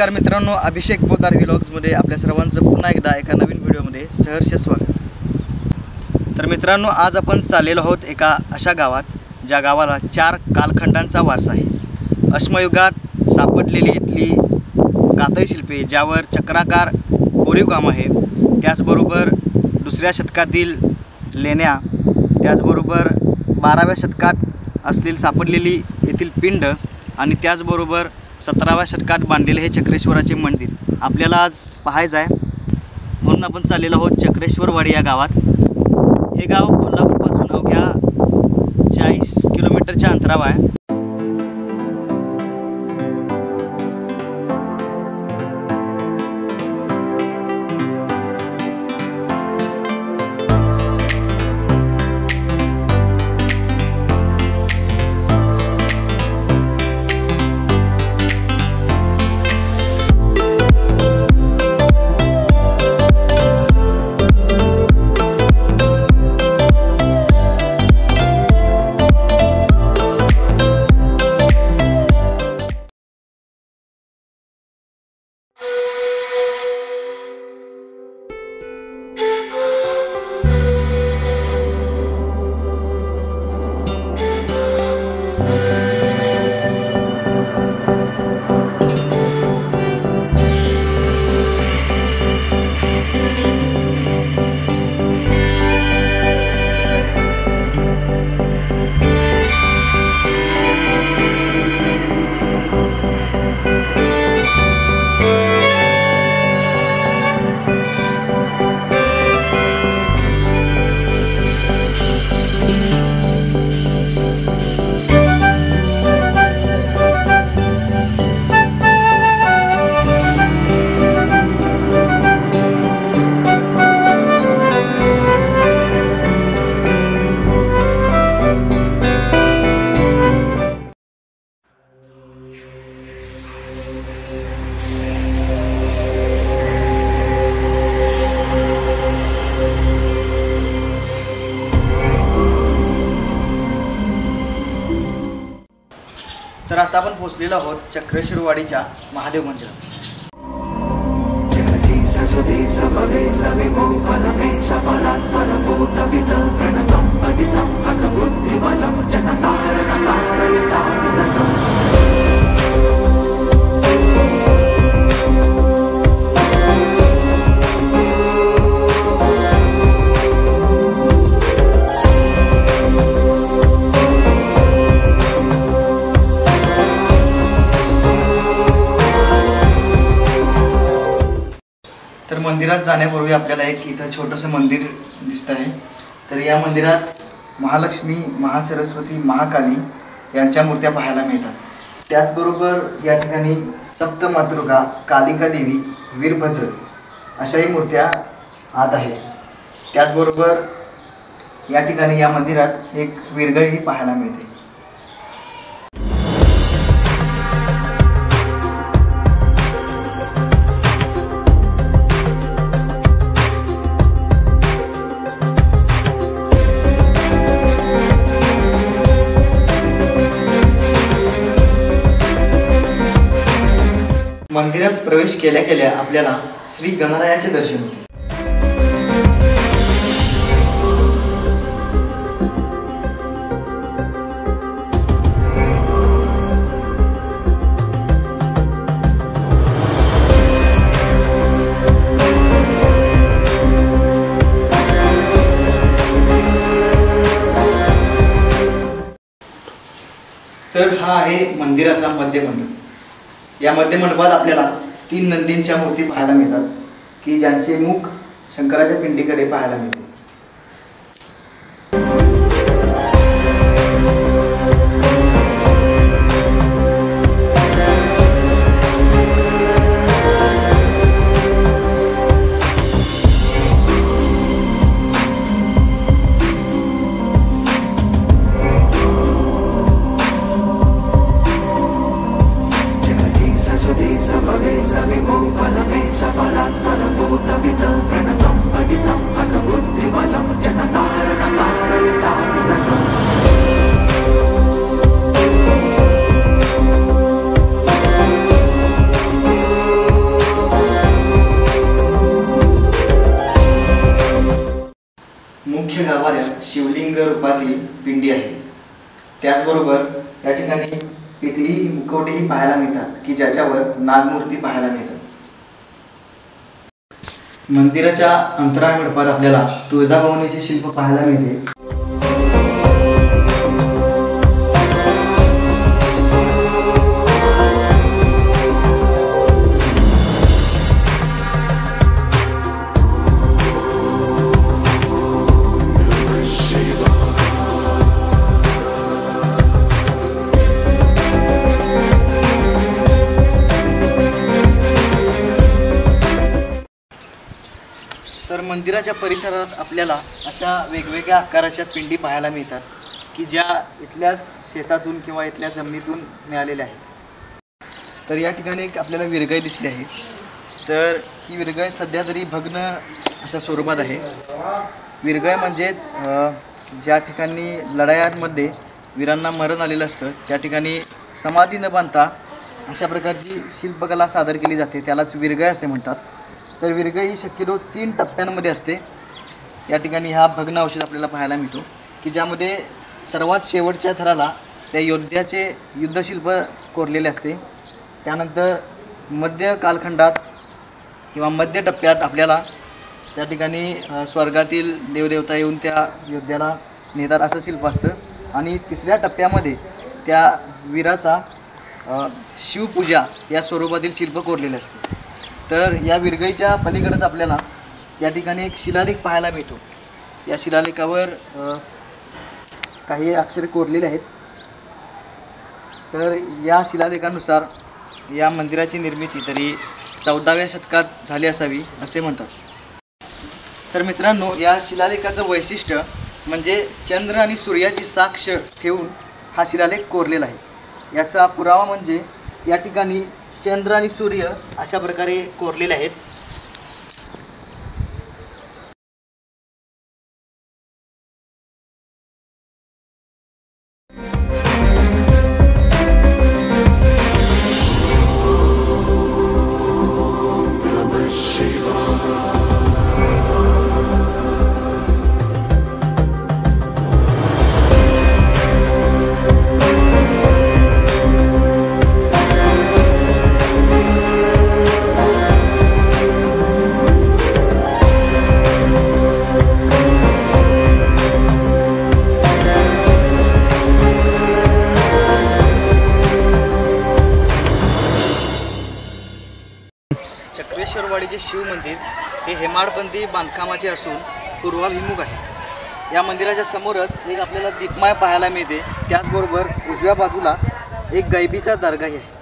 नमस्कार मित्रांनो अभिषेक पोदार व्हिलॉग्समध्ये आपल्या सर्वांचं पुन्हा एकदा एका नवीन व्हिडिओमध्ये सहर्ष स्वागत. तर मित्रांनो आज आपण चाललेलो आहोत एका अशा गावात ज्या गावाला चार कालखंडांचा वारसा आहे. अश्मयुगात सापडलेली इथली कातळी शिल्पे ज्यावर चक्राकार कोरीव काम आहे त्याचबरोबर दुसऱ्या शतकातील लेण्या त्याचबरोबर बाराव्या शतकात असलेली सापडलेली येथील पिंड आणि त्याचबरोबर सतराव्या शतकात बांधलेले हे चक्रेश्वराचे मंदिर आपल्याला आज पाहायचं आहे. म्हणून आपण चाललेलो आहोत चक्रेश्वरवाडी या गावात. हे गाव कोल्हापूरपासून अवघ्या चाळीस किलोमीटरच्या अंतरावर आहे. तर आता आपण पोहोचलेलो आहोत चक्रेश्वरवाडीच्या महादेव मंदिरात. मंदिरात जाण्यापूर्वी आपल्याला एक इथं छोटंसं मंदिर दिसतं आहे. तर या मंदिरात महालक्ष्मी महासरस्वती महाकाली यांच्या मूर्त्या पाहायला मिळतात. त्याचबरोबर या ठिकाणी सप्तमातृका कालिका देवी वीरभद्र अशाही मूर्त्या आत आहे त्याचबरोबर या ठिकाणी या मंदिरात एक विरगळही पाहायला मिळते. मंदिरात प्रवेश केल्या केल्या आपल्याला श्री गणरायाचे दर्शन होते. तर हा आहे मंदिराचा मध्यमंडप. या मध्यमंडपात आपल्याला तीन नंदींच्या मूर्ती पाहायला मिळतात की ज्यांचे मुख शंकराच्या पिंडीकडे पाहायला मिळतात. परमेशबलात्परभूतमिदं प्रणतं भगितं हतबुद्धिबलं जनतारणतारयतापितम् मुख्य गावाला शिवलिंग रूपातील पिंडी आहे. त्याचबरोबर या ठिकाणी पितळी मुखवटेही पाहायला मिळतात की ज्याच्यावर नागमूर्ती पाहायला मिळतात. मंदिराच्या अंतराळ मंडपात आपल्याला तुळजाभवानीचे शिल्प पाहायला मिळते. मंदिराच्या परिसरात आपल्याला अशा वेगवेगळ्या आकाराच्या पिंडी पाहायला मिळतात की ज्या इथल्याच शेतातून किंवा इथल्या जमिनीतून मिळालेल्या आहेत. तर या ठिकाणी एक आपल्याला विरगय दिसली आहे. तर ही विरगय सध्या तरी भग्न अशा स्वरूपात आहे. विरगय म्हणजेच ज्या ठिकाणी लढायांमध्ये वीरांना मरण आलेलं असतं त्या ठिकाणी समाधी न बांधता अशा प्रकारची शिल्पकला सादर केली जाते. त्यालाच विरगय असे म्हणतात. तर विरगय ही शक्यतो तीन टप्प्यांमध्ये असते. या ठिकाणी हा भग्न अवशेष आपल्याला पाहायला मिळतो की ज्यामध्ये सर्वात शेवटच्या थराला त्या योद्ध्याचे युद्धशिल्प कोरलेले असते. त्यानंतर मध्य कालखंडात किंवा मध्य टप्प्यात आपल्याला त्या ठिकाणी स्वर्गातील देवदेवता येऊन त्या योद्ध्याला नेतात असं शिल्प असतं. आणि तिसऱ्या टप्प्यामध्ये त्या वीराचा शिवपूजा या स्वरूपातील शिल्प कोरलेले असते. तर या विरगईच्या पलीकडेच आपल्याला या ठिकाणी एक शिलालेख पाहायला मिळतो. या शिलालेखावर काही अक्षरे कोरलेले आहेत. तर या शिलालेखानुसार या मंदिराची निर्मिती तरी चौदाव्या शतकात झाली असावी असे म्हणतात. तर मित्रांनो या शिलालेखाचं वैशिष्ट्य म्हणजे चंद्र आणि सूर्याची साक्ष ठेवून हा शिलालेख कोरलेला आहे. याचा पुरावा म्हणजे या ठिकाणी चंद्र आणि सूर्य अशा प्रकारे कोरलेले आहेत. शिवमंदिर शिव मंदिर हे हेमाडपंथी बांधकामाचे असून पूर्वाभिमुख आहे. या मंदिराच्या समोरच एक आपल्याला दीपमाळ पाहायला मिळते. त्याचबरोबर उजव्या बाजूला एक गायबीचा दर्गाही आहे.